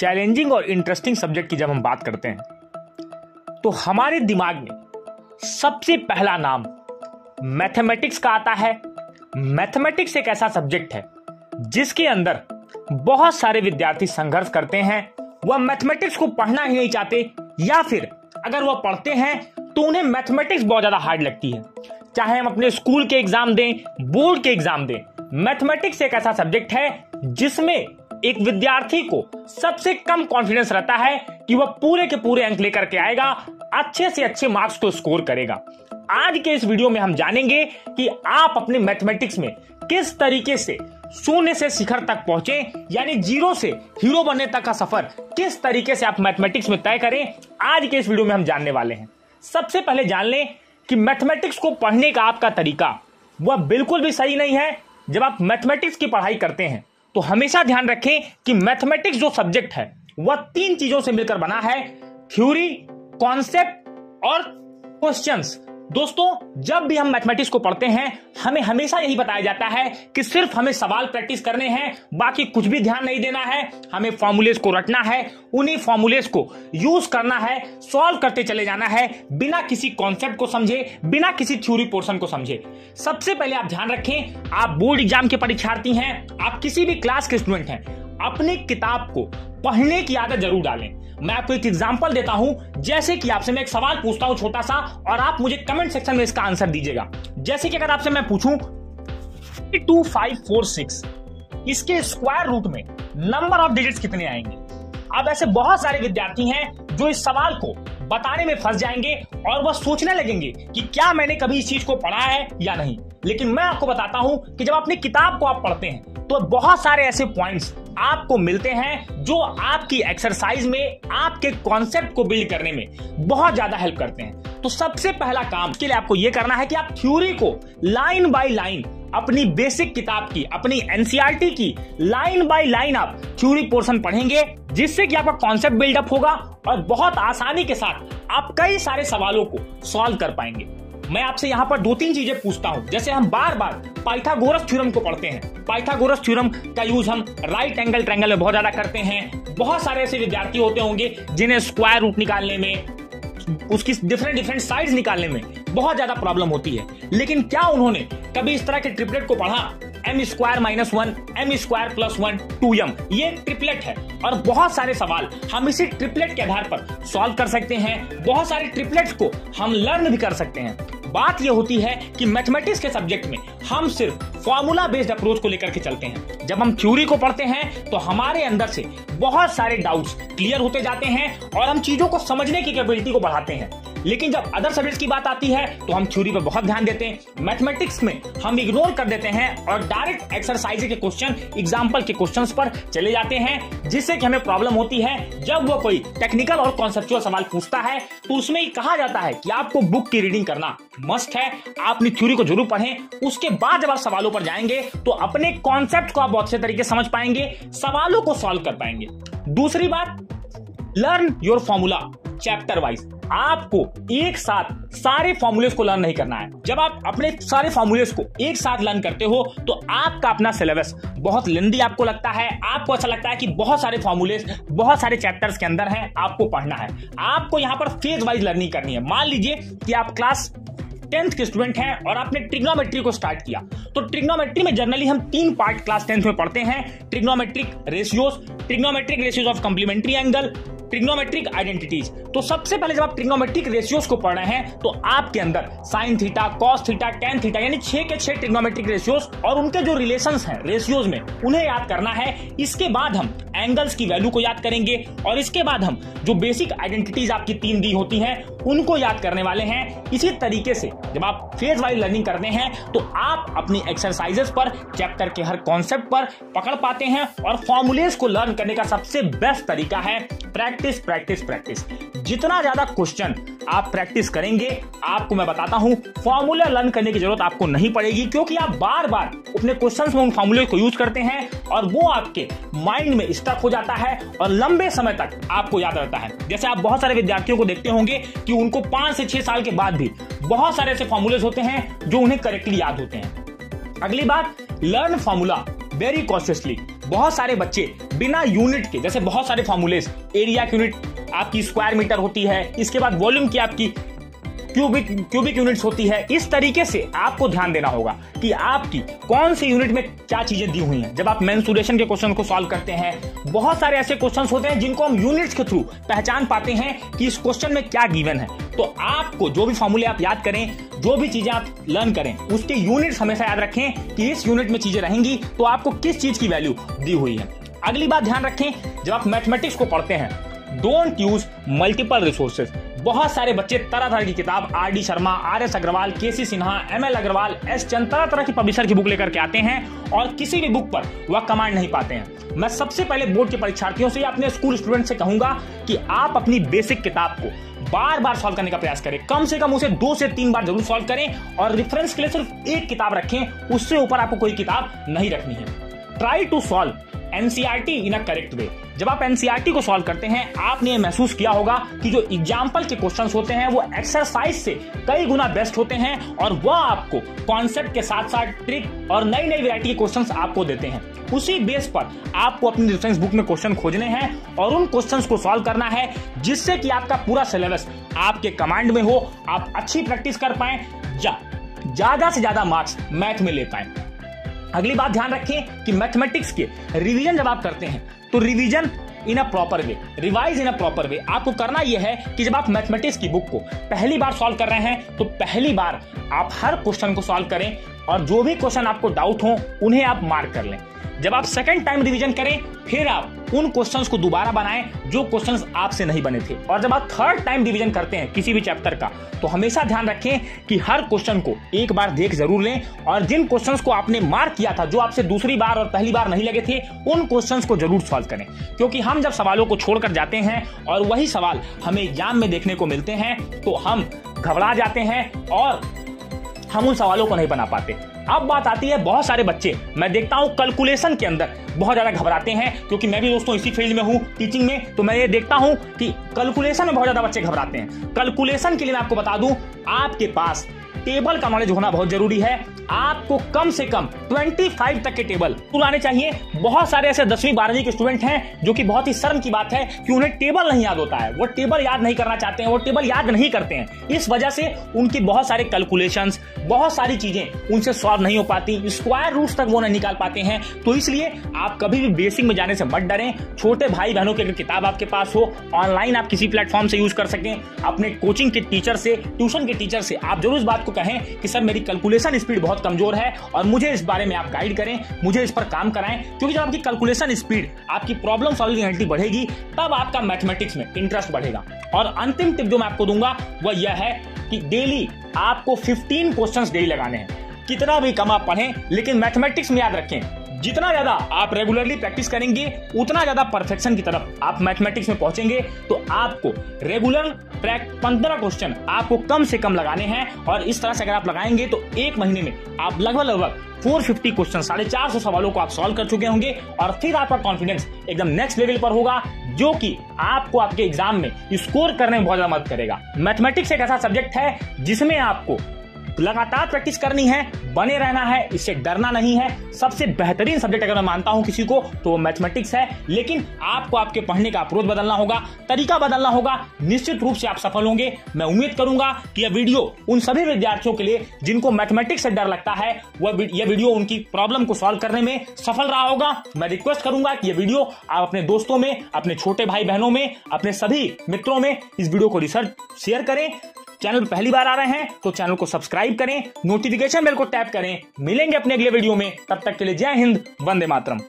Challenging और interesting subject की जब हम बात करते हैं तो हमारे दिमाग में सबसे पहला नाम मैथमेटिक्स का आता है। मैथमेटिक्स एक ऐसा सब्जेक्ट है, जिसके अंदर बहुत सारे विद्यार्थी संघर्ष करते हैं। वह मैथमेटिक्स को पढ़ना ही नहीं चाहते, या फिर अगर वह पढ़ते हैं तो उन्हें मैथमेटिक्स बहुत ज़्यादा हार्ड लगती है। चाहे हम अपने स्कूल के एग्ज़ाम दें बोर्ड के एग्ज़ाम दें मैथमेटिक्स एक ऐसा सब्जेक्ट है, जिसमें एक विद्यार्थी को सबसे कम कॉन्फिडेंस रहता है कि वह पूरे के पूरे अंक लेकर के आएगा, अच्छे से अच्छे मार्क्स को स्कोर करेगा। आज के इस वीडियो में हम जानेंगे कि आप अपने मैथमेटिक्स में किस तरीके से शून्य से शिखर तक पहुँचे, यानी ज़ीरो से हीरो बनने तक का सफ़र किस तरीके से आप मैथमेटिक्स में तय करें, आज के इस वीडियो में हम जानने वाले हैं। सबसे पहले जान लें कि मैथमेटिक्स को पढ़ने का आपका तरीका, वह बिल्कुल भी सही नहीं है जब आप मैथमेटिक्स की पढ़ाई करते हैं। तो हमेशा ध्यान रखें कि मैथमेटिक्स जो सब्जेक्ट है, वह तीन चीज़ों से मिलकर बना है, थ्योरी, कॉन्सेप्ट और क्वेश्चंस। दोस्तों, जब भी हम मैथमेटिक्स को पढ़ते हैं, हमें हमेशा यही बताया जाता है कि सिर्फ़ हमें सवाल प्रैक्टिस करने हैं, बाकी कुछ भी ध्यान नहीं देना है। हमें फॉर्मूलेस को रटना है, उन्हीं फॉर्मूलेस को यूज़ करना है, सॉल्व करते चले जाना है, बिना किसी कॉन्सेप्ट को समझे, बिना किसी थ्योरी पोर्शन को समझे। सबसे पहले आप ध्यान रखें, आप बोर्ड एग्ज़ाम के परीक्षार्थी हैं, आप किसी भी क्लास के स्टूडेंट हैं अपनी किताब को पढ़ने की आदत ज़रूर डालें। मैं आपको एक एग्जांपल देता हूँ, जैसे कि आपसे मैं एक सवाल पूछता हूँ छोटा सा और आप मुझे कमेंट सेक्शन में इसका आंसर दीजिएगा। जैसे कि अगर आपसे मैं पूछूँ टू फाइव फोर सिक्स इसके स्क्वायर रूट में नंबर ऑफ़ डिजिट्स कितने आएँगे? अब ऐसे बहुत सारे विद्यार्थी हैं जो इस सवाल को बताने में फंस जाएँगे, और वह सोचने लगेंगे कि क्या मैंने कभी इस चीज़ को पढ़ा है या नहीं। लेकिन मैं आपको बताता हूँ कि जब अपनी किताब को आप पढ़ते हैं तो बहुत सारे ऐसे पॉइंट्स आपको मिलते हैं जो आपकी एक्सरसाइज में, आपके कॉन्सेप्ट को बिल्ड करने में बहुत ज़्यादा हेल्प करते हैं। तो सबसे पहला काम के लिए आपको यह करना है कि आप थ्योरी को लाइन बाय लाइन अपनी बेसिक किताब की, अपनी एनसीआरटी की लाइन बाय लाइन आप थ्योरी पोर्शन पढ़ेंगे, जिससे कि आपका कॉन्सेप्ट बिल्डअप होगा और बहुत आसानी के साथ आप कई सारे सवालों को सॉल्व कर पाएँगे। मैं आपसे यहाँ पर दो तीन चीज़ें पूछता हूँ। जैसे हम बार बार पाइथागोरस थ्योरम को पढ़ते हैं। पाइथागोरस थ्योरम का यूज़ हम राइट एंगल ट्रैंगल में बहुत ज़्यादा करते हैं। बहुत सारे ऐसे विद्यार्थी होते होंगे जिन्हें स्क्वायर रूट निकालने में, उसकी डिफरेंट डिफरेंट साइड्स निकालने में बहुत ज़्यादा प्रॉब्लम होती है। लेकिन क्या उन्होंने कभी इस तरह के ट्रिपलेट को पढ़ा? M square minus one M square plus one two M ये ट्रिपलेट है। और बहुत सारे सवाल हम इसी ट्रिपलेट के आधार पर सॉल्व कर सकते हैं। बहुत सारे ट्रिपलेट्स को हम लर्न भी कर सकते हैं। बात यह होती है कि मैथमेटिक्स के सब्जेक्ट में हम सिर्फ़ फॉर्मूला बेस्ड अप्रोच को लेकर के चलते हैं। जब हम थ्योरी को पढ़ते हैं तो हमारे अंदर से बहुत सारे डाउट्स क्लियर होते जाते हैं और हम चीज़ों को समझने की कैपेबिलिटी को बढ़ाते हैं। लेकिन जब अदर सब्जेक्ट की बात आती है तो हम थ्योरी पर बहुत ध्यान देते हैं। मैथमेटिक्स में हम इग्नोर कर देते हैं और डायरेक्ट एक्सरसाइज के क्वेश्चन एग्ज़ाम्पल के क्वेश्चन पर चले जाते हैं, जिससे कि हमें प्रॉब्लम होती है। जब वो कोई टेक्निकल और कॉन्सेप्चुअल सवाल पूछता है तो उसमें कहा जाता है कि आपको बुक की रीडिंग करना मस्ट है। आप अपनी थ्योरी को ज़रूर पढ़ें। उसके बाद जब आप सवालों पर जाएँगे तो अपने कॉन्सेप्ट को आप बहुत अच्छे तरीके समझ पाएँगे, सवालों को सॉल्व कर पाएँगे। दूसरी बात learn your formula chapter wise आपको एक साथ सारे फॉर्मूलेस को लर्न नहीं करना है। जब आप अपने सारे फॉर्मूलेस को एक साथ लर्न करते हो तो आपका अपना सिलेबस बहुत लेंदी आपको लगता है। आपको अच्छा लगता है कि बहुत सारे फॉर्मूलेस बहुत सारे चैप्टर्स के अंदर हैं, आपको पढ़ना है। आपको यहाँ पर फ़ेज़ वाइज लर्निंग करनी है। मान लीजिए कि आप क्लास टेंथ के स्टूडेंट हैं और आपने ट्रिग्नोमेट्री को स्टार्ट किया। तो ट्रिग्नोमेट्री में जनरली हम तीन पार्ट क्लास टेंथ में पढ़ते हैं। Trigonometric ratios trigonometric ratios of complementary angle trigonometric identities. तो सबसे पहले जब आप ट्रिग्नोमेट्रिक रेशियोज को पढ़ रहे हैं तो आपके अंदर sine theta, cos theta, tan theta, यानी छह के छह ट्रिग्नोमेट्रिक रेशियोज और उनके जो रिलेशन हैं, रेशियोज में, उन्हें याद करना है। इसके बाद हम एंगल्स की वैल्यू को याद करेंगे और इसके बाद हम जो बेसिक आइडेंटिटीज आपकी तीन दी होती हैं, उनको याद करने वाले हैं। इसी तरीके से जब आप फ़ेज़ वाइज लर्निंग करते हैं तो आप अपनी एक्सरसाइजेस पर चैप्टर के हर कॉन्सेप्ट पर पकड़ पाते हैं और फॉर्मुलेस को लर्न करने का सबसे बेस्ट तरीका है। प्रैक्टिस प्रैक्टिस प्रैक्टिस प्रैक्टिस जितना ज़्यादा क्वेश्चन आप प्रैक्टिस करेंगे, आपको मैं बताता हूँ फॉर्मूला लर्न करने की ज़रूरत आपको नहीं पड़ेगी, क्योंकि आप बार बार अपने क्वेश्चन में उन फॉर्मूले को यूज़ करते हैं और वो आपके माइंड में स्टक हो जाता है और लंबे समय तक आपको याद रहता है। जैसे आप बहुत सारे विद्यार्थियों को देखते होंगे कि उनको पाँच से छह साल के बाद भी बहुत सारे ऐसे फॉर्मूलेज होते हैं जो उन्हें करेक्टली याद होते हैं। अगली बात लर्न फॉर्मूला वेरी कॉन्शियसली बहुत सारे बच्चे बिना यूनिट के, जैसे बहुत सारे फॉर्मूले एरिया की यूनिट आपकी स्क्वायर मीटर होती है, इसके बाद वॉल्यूम की आपकी क्यूबिक क्यूबिक यूनिट्स होती है, इस तरीके से आपको ध्यान देना होगा कि आपकी कौन सी यूनिट में क्या चीज़ें दी हुई हैं। जब आप मेंसुरेशन के क्वेश्चन को सॉल्व करते हैं, बहुत सारे ऐसे क्वेश्चन होते हैं जिनको हम यूनिट्स के थ्रू पहचान पाते हैं कि इस क्वेश्चन में क्या गिवन है। तो आपको जो भी फॉर्मूले आप याद करें, जो भी चीज़ें आप लर्न करें, उसके यूनिट्स हमेशा याद रखें कि इस यूनिट में चीज़ें रहेंगी तो आपको किस चीज़ की वैल्यू दी हुई है। अगली बात ध्यान रखें, जब आप मैथमेटिक्स को पढ़ते हैं डोंट यूज़ मल्टीपल रिसोर्सेज बहुत सारे बच्चे तरह तरह की किताब R D Sharma, R S Aggarwal, K C Sinha, M L Aggarwal, S Chand तरह तरह की पब्लिशर की बुक लेकर के आते हैं और किसी भी बुक पर वह कमांड नहीं पाते हैं। मैं सबसे पहले बोर्ड के परीक्षार्थियों से या अपने स्कूल स्टूडेंट से कहूँगा कि आप अपनी बेसिक किताब को बार बार सॉल्व करने का प्रयास करें। कम से कम उसे दो से तीन बार ज़रूर सॉल्व करें और रेफरेंस के लिए सिर्फ़ एक किताब रखें। उससे ऊपर आपको कोई किताब नहीं रखनी है। Try to solve NCERT in a correct way जब आप एनसीआरटी को सॉल्व करते हैं, आपने महसूस किया होगा कि जो एग्ज़ाम्पल के क्वेश्चन होते हैं, वो एक्सरसाइज से कई गुना बेस्ट होते हैं और वह आपको कॉन्सेप्ट के साथ साथ ट्रिक और नई नई वेरायटी के क्वेश्चन आपको देते हैं। उसी बेस पर आपको अपनी रेफरेंस बुक में क्वेश्चन खोजने हैं और उन क्वेश्चंस को सॉल्व करना है जिससे कि आपका पूरा सिलेबस आपके कमांड में हो, आप अच्छी प्रैक्टिस कर पाए, या ज़्यादा से ज़्यादा मार्क्स मैथ में ले पाए। अगली बात ध्यान रखें कि मैथमेटिक्स के रिवीजन जब आप करते हैं तो revision in a proper way revise in a proper way आपको करना यह है कि जब आप मैथमेटिक्स की बुक को पहली बार सॉल्व कर रहे हैं तो पहली बार आप हर क्वेश्चन को सॉल्व करें और जो भी क्वेश्चन आपको डाउट हो, उन्हें आप मार्क कर लें। जब आप सेकेंड टाइम रिविजन करें, फिर आप उन क्वेश्चंस को दोबारा बनाएँ जो क्वेश्चंस आपसे नहीं बने थे। और जब आप थर्ड टाइम रिवीजन करते हैं किसी भी चैप्टर का तो हमेशा ध्यान रखें कि हर क्वेश्चन को एक बार देख ज़रूर लें और जिन क्वेश्चंस को आपने मार्क किया था, जो आपसे दूसरी बार और पहली बार नहीं लगे थे, उन क्वेश्चंस को ज़रूर सॉल्व करें। क्योंकि हम जब सवालों को छोड़कर जाते हैं और वही सवाल हमें एग्ज़ाम में देखने को मिलते हैं तो हम घबरा जाते हैं और हम उन सवालों को नहीं बना पाते। अब बात आती है बहुत सारे बच्चे। मैं देखता हूँ कैलकुलेशन के अंदर। बहुत ज़्यादा घबराते हैं, क्योंकि मैं भी दोस्तों इसी फ़ील्ड में हूँ टीचिंग में। तो मैं ये देखता हूँ कि कैलकुलेशन में बहुत ज़्यादा बच्चे घबराते हैं। कैलकुलेशन के लिए मैं आपको बता दूँ, आपके पास टेबल का नॉलेज होना बहुत ज़रूरी है। आपको कम से कम 25 तक के टेबल पुराने चाहिए। बहुत सारे ऐसे दसवीं, बारहवीं के स्टूडेंट हैं जो कि बहुत ही शर्म की बात है कि उन्हें टेबल नहीं याद होता है। वो टेबल याद नहीं करना चाहते हैं, वो टेबल याद नहीं करते हैं। इस वजह से उनकी बहुत सारे कैलकुलेशन बहुत सारी चीज़ें उनसे सॉल्व नहीं हो पाती। स्क्वायर रूट तक वो नहीं निकाल पाते हैं। तो इसलिए आप कभी भी बेसिक में जाने से मत डरें। छोटे भाई बहनों की अगर किताब आपके पास हो ऑनलाइन आप किसी प्लेटफॉर्म से यूज़ कर सकें। अपने कोचिंग के टीचर से ट्यूशन के टीचर से आप ज़रूर इस बात को कहें कि सर, मेरी कैलकुलेशन स्पीड बहुत कमज़ोर है और मुझे इस बारे में आप गाइड करें, मुझे इस पर काम कराएँ। क्योंकि जब आपकी कैलकुलेशन स्पीड आपकी प्रॉब्लम सॉल्विंग एबिलिटी बढ़ेगी, तब आपका मैथमेटिक्स में इंटरेस्ट बढ़ेगा। और अंतिम टिप जो मैं आपको दूँगा, वह यह है कि डेली आपको 15 क्वेश्चंस डेली लगाने हैं। कितना भी कम आप पढ़ें, लेकिन मैथमेटिक्स में याद रखें जितना ज़्यादा आप रेगुलरली प्रैक्टिस करेंगे, उतना ज़्यादा परफेक्शन की तरफ़ आप मैथमेटिक्स में पहुँचेंगे। तो आपको रेगुलर पंद्रह क्वेश्चन आपको कम से कम लगाने हैं और इस तरह से अगर आप लगाएँगे तो एक महीने में आप लगभग लगभग 450 क्वेश्चन साढ़े चार सौ सवालों को आप सॉल्व कर चुके होंगे और फिर आपका कॉन्फिडेंस एकदम नेक्स्ट लेवल पर होगा, जो कि आपको आपके एग्ज़ाम में स्कोर करने में बहुत ज़्यादा मदद करेगा। मैथमेटिक्स एक ऐसा सब्जेक्ट है जिसमें आपको लगातार प्रैक्टिस करनी है, बने रहना है, इससे डरना नहीं है। सबसे बेहतरीन सब्जेक्ट अगर मैं मानता हूँ किसी को तो वो मैथमेटिक्स है। लेकिन आपको आपके पढ़ने का अप्रोच बदलना होगा, तरीका बदलना होगा, निश्चित रूप से आप सफल होंगे। मैं उम्मीद करूँगा कि यह वीडियो उन सभी विद्यार्थियों के लिए, जिनको मैथमेटिक्स से डर लगता है, वह यह वीडियो उनकी प्रॉब्लम को सॉल्व करने में सफल रहा होगा। मैं रिक्वेस्ट करूँगा कि यह वीडियो आप अपने दोस्तों में, अपने छोटे भाई बहनों में, अपने सभी मित्रों में इस वीडियो को रिसर्च, शेयर करें। चैनल पर पहली बार आ रहे हैं तो चैनल को सब्सक्राइब करें नोटिफिकेशन बेल को टैप करें। मिलेंगे अपने अगले वीडियो में, तब तक के लिए जय हिंद, वंदे मातरम।